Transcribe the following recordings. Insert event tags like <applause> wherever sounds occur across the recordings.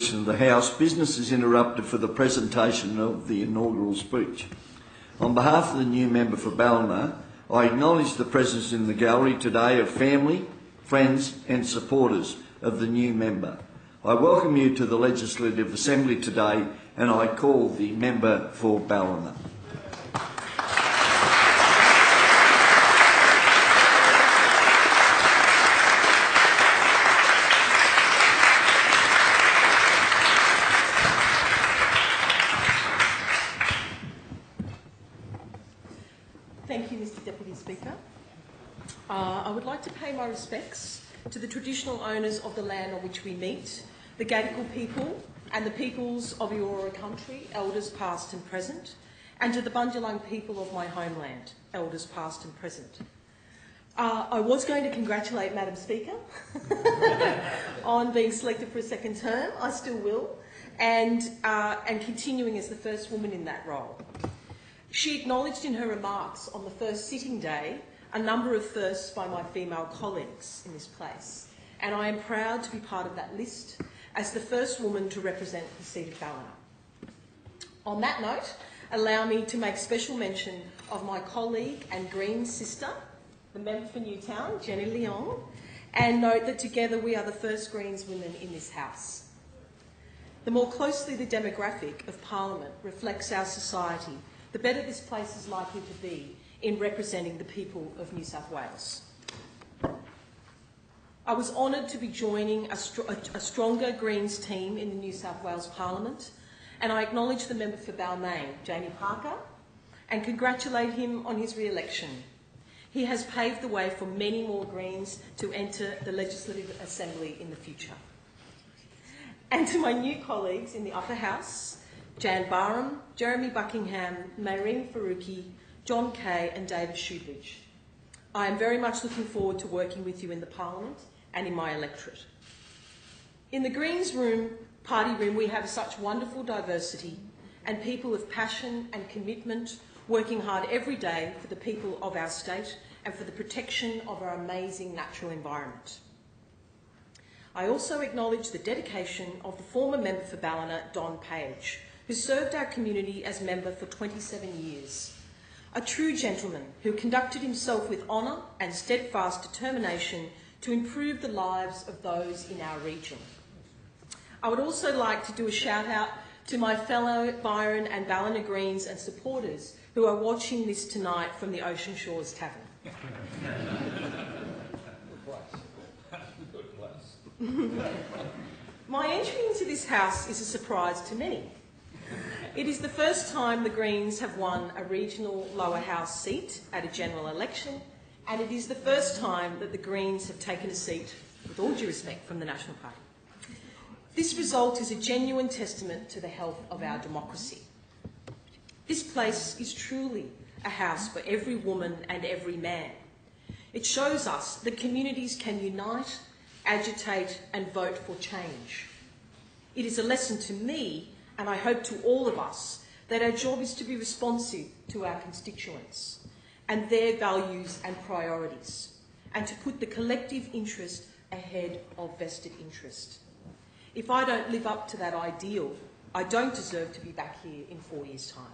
of the House, business is interrupted for the presentation of the inaugural speech. On behalf of the new member for Ballina, I acknowledge the presence in the gallery today of family, friends and supporters of the new member. I welcome you to the Legislative Assembly today and I call the member for Ballina. Thank you, Mr Deputy Speaker. Uh, I would like to pay my respects to the traditional owners of the land on which we meet, the Gadigal people and the peoples of Eora country, elders past and present, and to the Bundjalung people of my homeland, elders past and present. Uh, I was going to congratulate Madam Speaker <laughs> on being selected for a second term. I still will, and, uh, and continuing as the first woman in that role. She acknowledged in her remarks on the first sitting day a number of firsts by my female colleagues in this place, and I am proud to be part of that list as the first woman to represent the seat of Ballina. On that note, allow me to make special mention of my colleague and Green sister, the member for Newtown, Jenny Leong, and note that together we are the first Greens women in this House. The more closely the demographic of Parliament reflects our society the better this place is likely to be in representing the people of New South Wales. I was honoured to be joining a, str a, stronger Greens team in the New South Wales Parliament, and I acknowledge the member for Balmain, Jamie Parker, and congratulate him on his re-election. He has paved the way for many more Greens to enter the Legislative Assembly in the future. And to my new colleagues in the Upper House, Jan Barham, Jeremy Buckingham, Mehreen Faruqi, John Kaye and David Shoebridge. I am very much looking forward to working with you in the Parliament and in my electorate. In the Greens room, party room, we have such wonderful diversity and people of passion and commitment working hard every day for the people of our state and for the protection of our amazing natural environment. I also acknowledge the dedication of the former member for Ballina, Don Page, who served our community as member for 27 years. A true gentleman who conducted himself with honour and steadfast determination to improve the lives of those in our region. I would also like to do a shout out to my fellow Byron and Ballina Greens and supporters who are watching this tonight from the Ocean Shores Tavern. <laughs> My entry into this house is a surprise to many. It is the first time the Greens have won a regional lower house seat at a general election, and it is the first time that the Greens have taken a seat, with all due respect, from the National Party. This result is a genuine testament to the health of our democracy. This place is truly a house for every woman and every man. It shows us that communities can unite, agitate and vote for change. It is a lesson to me and I hope to all of us, that our job is to be responsive to our constituents and their values and priorities, and to put the collective interest ahead of vested interest. If I don't live up to that ideal, I don't deserve to be back here in four years' time.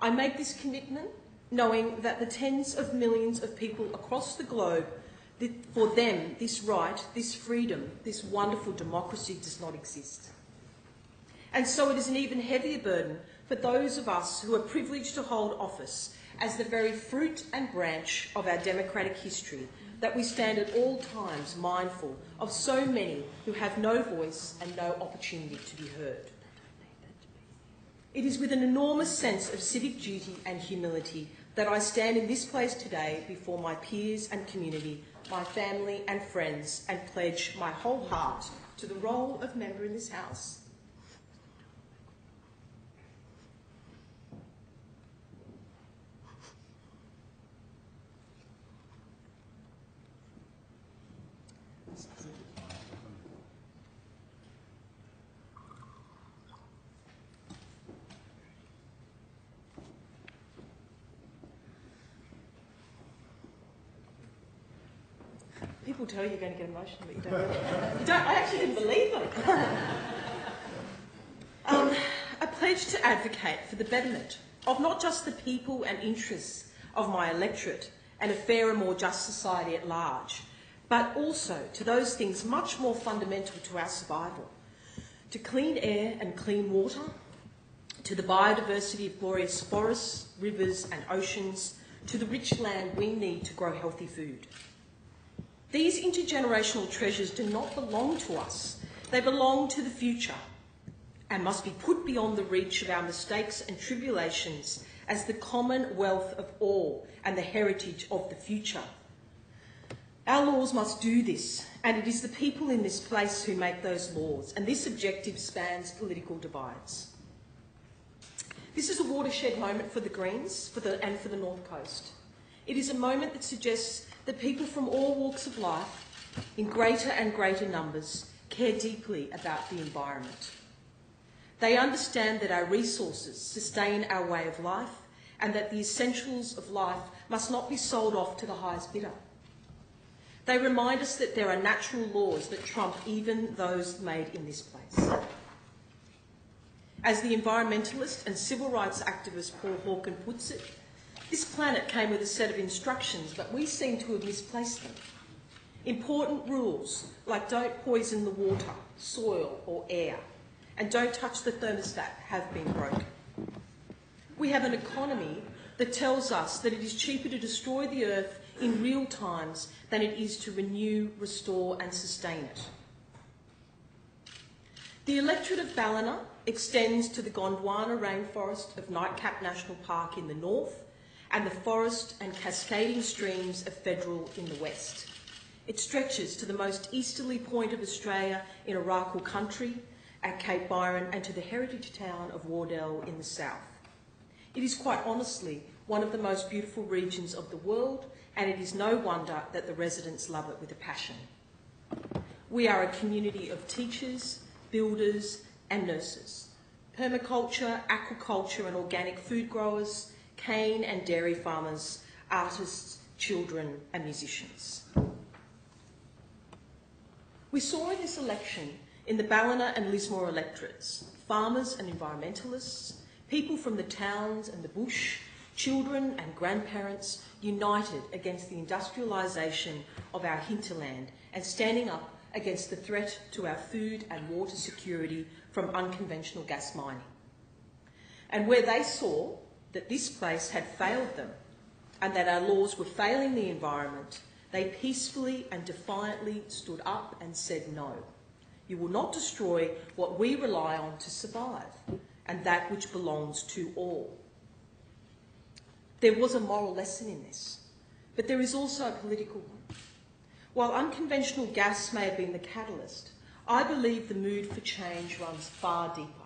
I make this commitment knowing that the tens of millions of people across the globe, for them, this right, this freedom, this wonderful democracy does not exist. And so it is an even heavier burden for those of us who are privileged to hold office as the very fruit and branch of our democratic history that we stand at all times mindful of so many who have no voice and no opportunity to be heard. It is with an enormous sense of civic duty and humility that I stand in this place today before my peers and community, my family and friends, and pledge my whole heart to the role of member in this House People tell you you're going to get emotional, but you don't. Really, you don't. I actually didn't believe them. <laughs> um, I pledge to advocate for the betterment of not just the people and interests of my electorate and a fairer, more just society at large, but also to those things much more fundamental to our survival to clean air and clean water, to the biodiversity of glorious forests, rivers, and oceans, to the rich land we need to grow healthy food. These intergenerational treasures do not belong to us, they belong to the future and must be put beyond the reach of our mistakes and tribulations as the common wealth of all and the heritage of the future. Our laws must do this, and it is the people in this place who make those laws, and this objective spans political divides. This is a watershed moment for the Greens for the, and for the North Coast. It is a moment that suggests that people from all walks of life, in greater and greater numbers, care deeply about the environment. They understand that our resources sustain our way of life and that the essentials of life must not be sold off to the highest bidder. They remind us that there are natural laws that trump even those made in this place. As the environmentalist and civil rights activist Paul Hawken puts it, this planet came with a set of instructions, but we seem to have misplaced them. Important rules like don't poison the water, soil, or air, and don't touch the thermostat have been broken. We have an economy that tells us that it is cheaper to destroy the earth in real times than it is to renew, restore, and sustain it. The electorate of Ballina extends to the Gondwana rainforest of Nightcap National Park in the north and the forest and cascading streams of Federal in the west. It stretches to the most easterly point of Australia in Arakwal country at Cape Byron and to the heritage town of Wardell in the south. It is quite honestly one of the most beautiful regions of the world and it is no wonder that the residents love it with a passion. We are a community of teachers, builders, and nurses, permaculture, aquaculture, and organic food growers, cane and dairy farmers, artists, children, and musicians. We saw in this election in the Ballina and Lismore electorates farmers and environmentalists, people from the towns and the bush, children and grandparents united against the industrialisation of our hinterland and standing up against the threat to our food and water security from unconventional gas mining. And where they saw that this place had failed them and that our laws were failing the environment, they peacefully and defiantly stood up and said no. You will not destroy what we rely on to survive and that which belongs to all. There was a moral lesson in this, but there is also a political one. While unconventional gas may have been the catalyst, I believe the mood for change runs far deeper.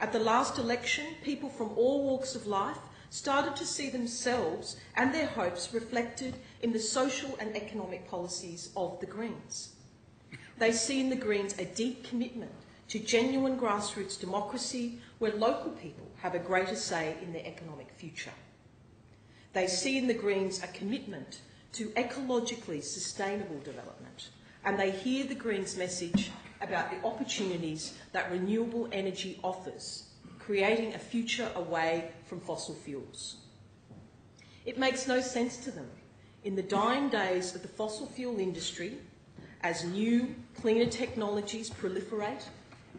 At the last election, people from all walks of life started to see themselves and their hopes reflected in the social and economic policies of the Greens. They see in the Greens a deep commitment to genuine grassroots democracy where local people have a greater say in their economic future. They see in the Greens a commitment to ecologically sustainable development, and they hear the Greens' message about the opportunities that renewable energy offers, creating a future away from fossil fuels. It makes no sense to them in the dying days of the fossil fuel industry, as new, cleaner technologies proliferate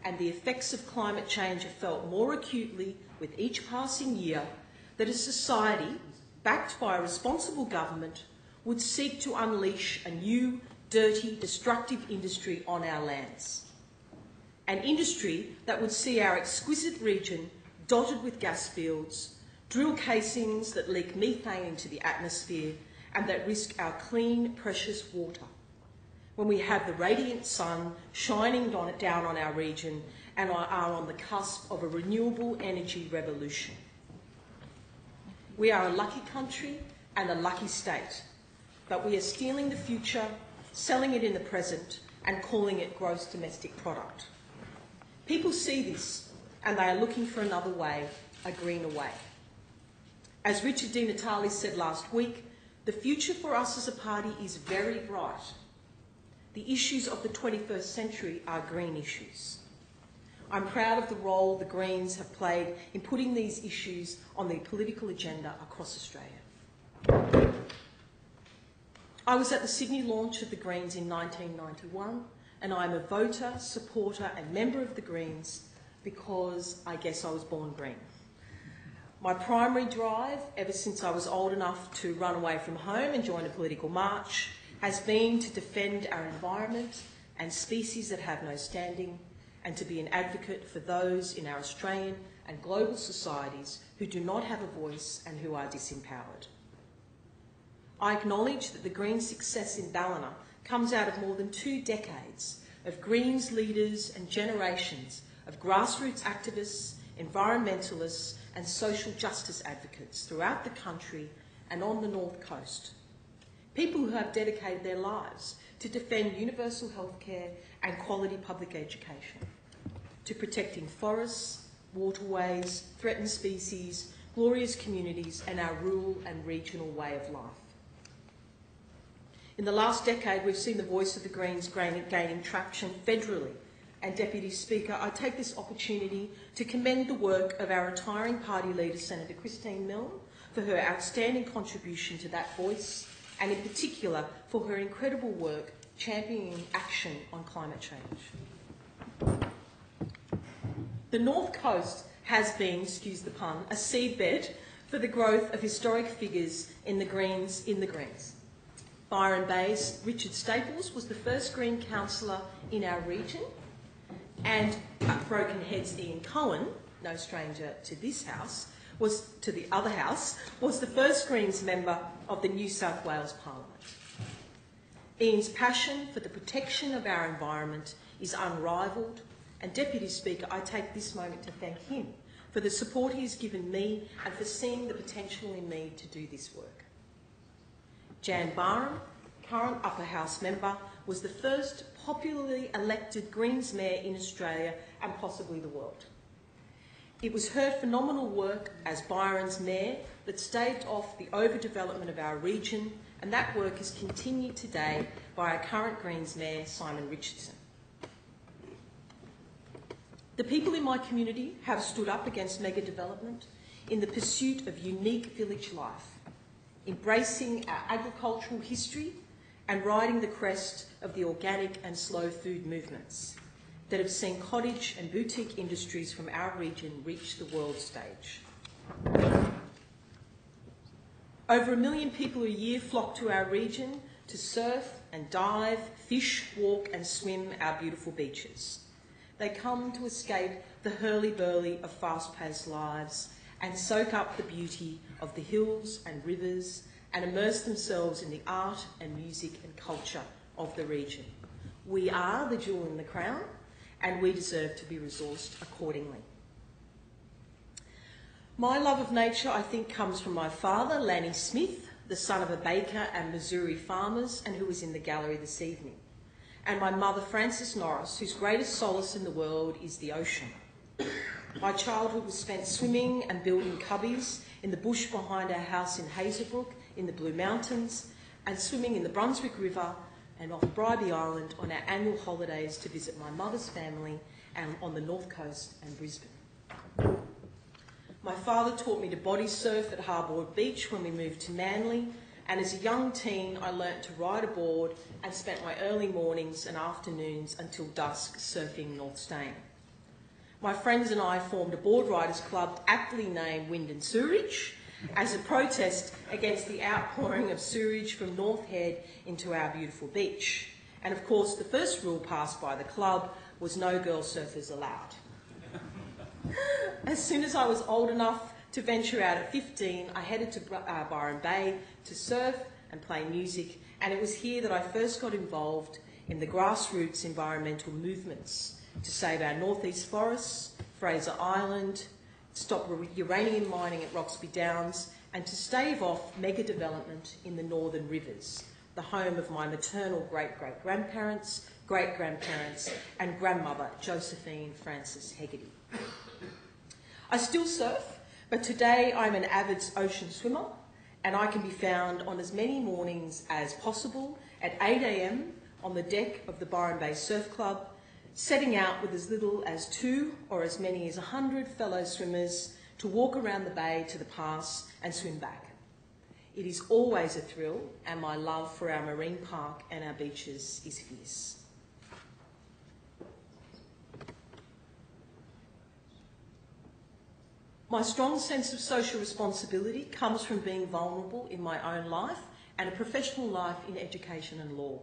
and the effects of climate change are felt more acutely with each passing year, that a society backed by a responsible government, would seek to unleash a new, dirty, destructive industry on our lands. An industry that would see our exquisite region dotted with gas fields, drill casings that leak methane into the atmosphere, and that risk our clean, precious water. When we have the radiant sun shining down on our region and are on the cusp of a renewable energy revolution. We are a lucky country and a lucky state, but we are stealing the future, selling it in the present, and calling it gross domestic product. People see this and they are looking for another way, a greener way. As Richard Di Natale said last week, The future for us as a party is very bright. The issues of the 21st century are green issues. I'm proud of the role the Greens have played in putting these issues on the political agenda across Australia. I was at the Sydney launch of the Greens in 1991 and I'm a voter, supporter and member of the Greens because I guess I was born green. My primary drive, ever since I was old enough to run away from home and join a political march, has been to defend our environment and species that have no standing and to be an advocate for those in our Australian and global societies who do not have a voice and who are disempowered. I acknowledge that the Greens' success in Ballina comes out of more than two decades of Greens leaders and generations of grassroots activists, environmentalists and social justice advocates throughout the country and on the North Coast. People who have dedicated their lives to defend universal healthcare and quality public education, to protecting forests, waterways, threatened species, glorious communities and our rural and regional way of life. In the last decade, we've seen the voice of the Greens gaining traction federally and Deputy Speaker, I take this opportunity to commend the work of our retiring party leader, Senator Christine Milne, for her outstanding contribution to that voice, and in particular for her incredible work championing action on climate change. The North Coast has been, excuse the pun, a seedbed for the growth of historic figures in the Greens in the Greens. Byron Bay's Richard Staples was the first Green councillor in our region and Broken Head's Ian Cohen, no stranger to this house, was to the other house, was the first Greens member of the New South Wales Parliament. Ian's passion for the protection of our environment is unrivalled, and Deputy Speaker, I take this moment to thank him for the support he has given me and for seeing the potential in me to do this work. Jan Barham, current Upper House member, was the first popularly elected Greens mayor in Australia and possibly the world. It was her phenomenal work as Byron's mayor that staved off the overdevelopment of our region, and that work is continued today by our current Greens mayor, Simon Richardson. The people in my community have stood up against mega development in the pursuit of unique village life, embracing our agricultural history and riding the crest of the organic and slow food movements that have seen cottage and boutique industries from our region reach the world stage. Over a million people a year flock to our region to surf and dive, fish, walk and swim our beautiful beaches. They come to escape the hurly-burly of fast-paced lives and soak up the beauty of the hills and rivers and immerse themselves in the art and music and culture of the region. We are the jewel in the crown and we deserve to be resourced accordingly. My love of nature, I think, comes from my father, Lanny Smith, the son of a baker and Missouri farmers, and who is in the gallery this evening. And my mother, Frances Norris, whose greatest solace in the world is the ocean. My childhood was spent swimming and building cubbies in the bush behind our house in Hazelbrook in the Blue Mountains and swimming in the Brunswick River and off Bribie Island on our annual holidays to visit my mother's family and on the north coast and Brisbane. My father taught me to body surf at Harbord Beach when we moved to Manly and as a young teen I learnt to ride a board and spent my early mornings and afternoons until dusk surfing North Steyne. My friends and I formed a board riders club aptly named Wind and Sewerage as a protest against the outpouring of sewage from North Head into our beautiful beach. And of course, the first rule passed by the club was no girl surfers allowed. as soon as I was old enough to venture out at 15, I headed to uh, Byron Bay to surf and play music, and it was here that I first got involved in the grassroots environmental movements to save our northeast forests, Fraser Island, stop uranium mining at Roxby Downs, and to stave off mega development in the Northern Rivers, the home of my maternal great-great-grandparents, great-grandparents, and grandmother, Josephine Frances Hegarty. I still surf, but today I'm an avid ocean swimmer, and I can be found on as many mornings as possible at 8am on the deck of the Byron Bay Surf Club, setting out with as little as two or as many as a 100 fellow swimmers to walk around the bay to the pass and swim back. It is always a thrill, and my love for our marine park and our beaches is fierce. My strong sense of social responsibility comes from being vulnerable in my own life and a professional life in education and law.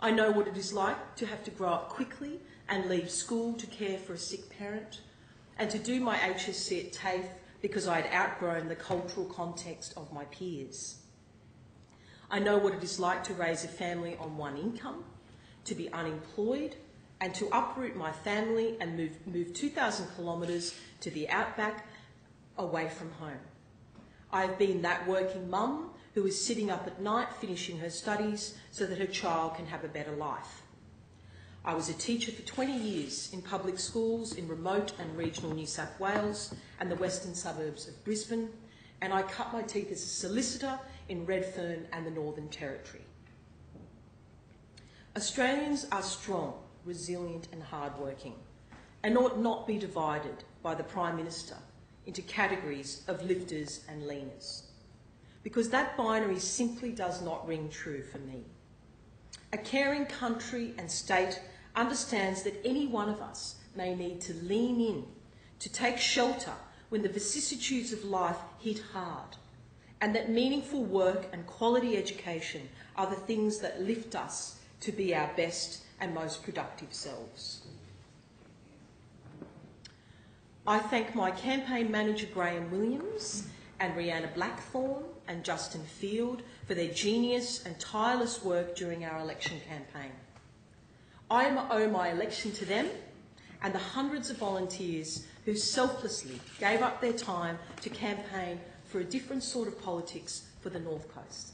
I know what it is like to have to grow up quickly and leave school to care for a sick parent and to do my HSC at TAFE because I had outgrown the cultural context of my peers. I know what it is like to raise a family on one income, to be unemployed, and to uproot my family and move, move 2,000 kilometres to the outback away from home. I've been that working mum who is sitting up at night finishing her studies so that her child can have a better life. I was a teacher for 20 years in public schools in remote and regional New South Wales and the western suburbs of Brisbane, and I cut my teeth as a solicitor in Redfern and the Northern Territory. Australians are strong, resilient and hardworking and ought not be divided by the Prime Minister into categories of lifters and leaners because that binary simply does not ring true for me. A caring country and state understands that any one of us may need to lean in, to take shelter when the vicissitudes of life hit hard, and that meaningful work and quality education are the things that lift us to be our best and most productive selves. I thank my campaign manager Graham Williams and Rihanna Blackthorne and Justin Field for their genius and tireless work during our election campaign. I owe my election to them and the hundreds of volunteers who selflessly gave up their time to campaign for a different sort of politics for the North Coast.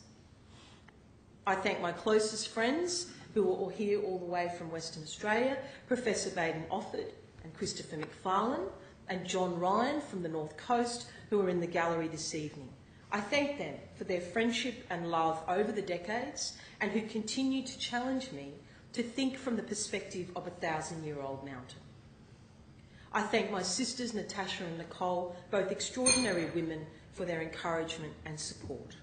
I thank my closest friends who are all here all the way from Western Australia, Professor Baden Offord and Christopher McFarlane, and John Ryan from the North Coast, who are in the gallery this evening. I thank them for their friendship and love over the decades and who continue to challenge me to think from the perspective of a thousand year old mountain. I thank my sisters Natasha and Nicole, both extraordinary women, for their encouragement and support.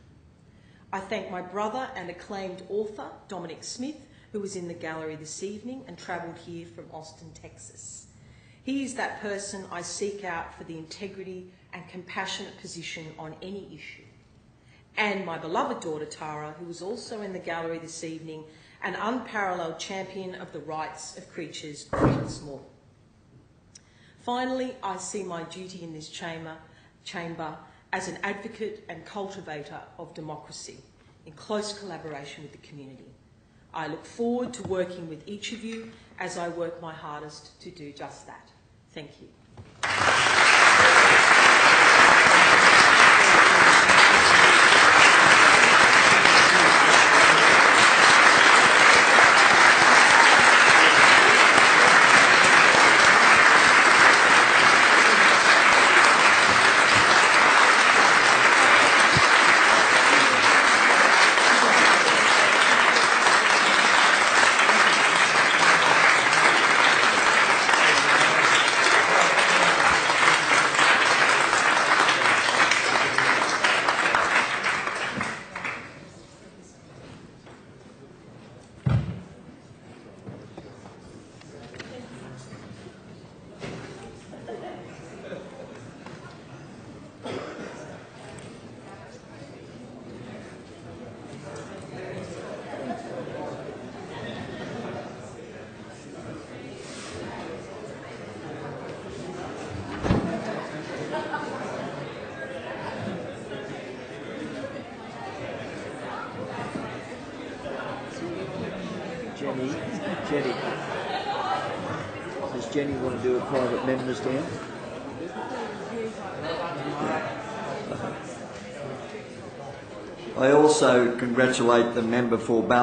I thank my brother and acclaimed author, Dominic Smith, who was in the gallery this evening and travelled here from Austin, Texas. He is that person I seek out for the integrity and compassionate position on any issue. And my beloved daughter Tara, who was also in the gallery this evening, an unparalleled champion of the rights of creatures great and small. Finally, I see my duty in this chamber, chamber as an advocate and cultivator of democracy in close collaboration with the community. I look forward to working with each of you as I work my hardest to do just that. Thank you. Jenny, Jenny. Does Jenny want to do a private members down? I also congratulate the member for Bal-